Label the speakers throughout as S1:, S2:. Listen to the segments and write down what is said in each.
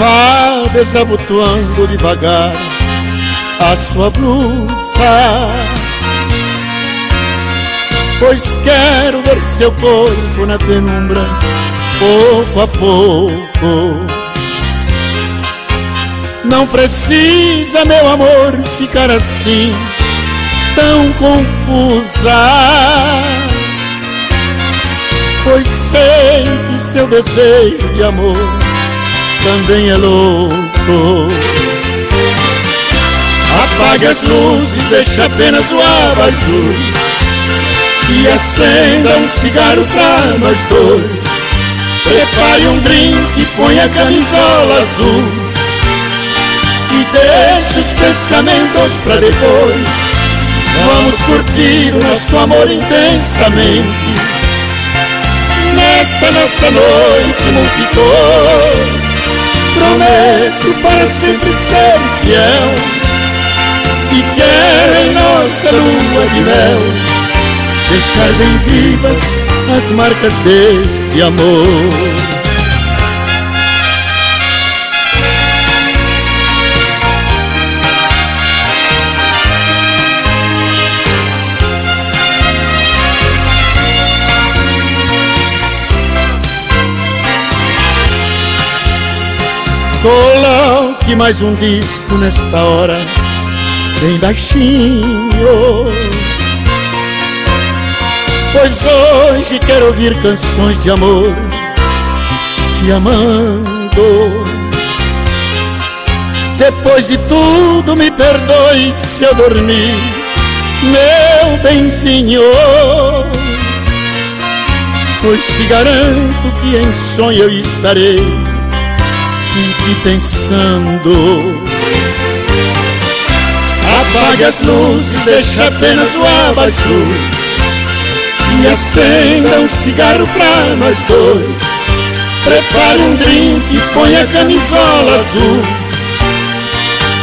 S1: Vá desabotoando devagar a sua blusa. Pois quero ver seu corpo na penumbra Pouco a pouco. Não precisa, meu amor, ficar assim Tão confusa. Pois sei que seu desejo de amor também é louco. Apague as luzes, deixe apenas o abajur. E acenda um cigarro pra nós dois. Prepare um drink, põe a camisola azul. E deixe os pensamentos pra depois. Vamos curtir o nosso amor intensamente. Nesta nossa noite multicor Prometo para sempre ser fiel E quero em nossa lua de mel Deixar bem vivas as marcas deste amor Coloque mais um disco nesta hora, bem baixinho. Pois hoje quero ouvir canções de amor, te amando. Depois de tudo, me perdoe se eu dormir, meu benzinho. Pois te garanto que em sonho eu estarei e pensando. Apague as luzes, deixe apenas o abajur. E acenda um cigarro pra nós dois. Prepare um drink, põe a camisola azul.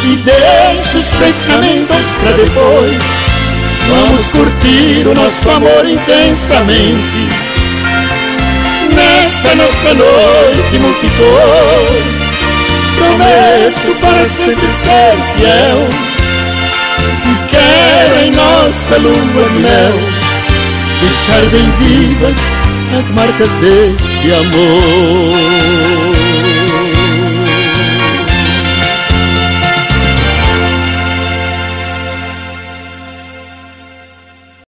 S1: E deixe os pensamentos pra depois. Vamos curtir o nosso amor intensamente. Nesta nossa noite multicor Prometo para sempre ser fiel. E quero em nossa lua de mel Deixar bem vivas as marcas deste amor